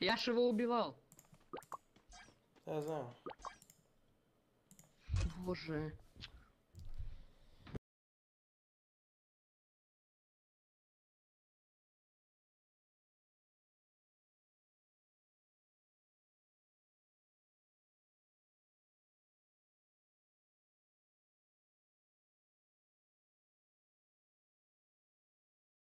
Я ж его убивал. Я знаю. Боже.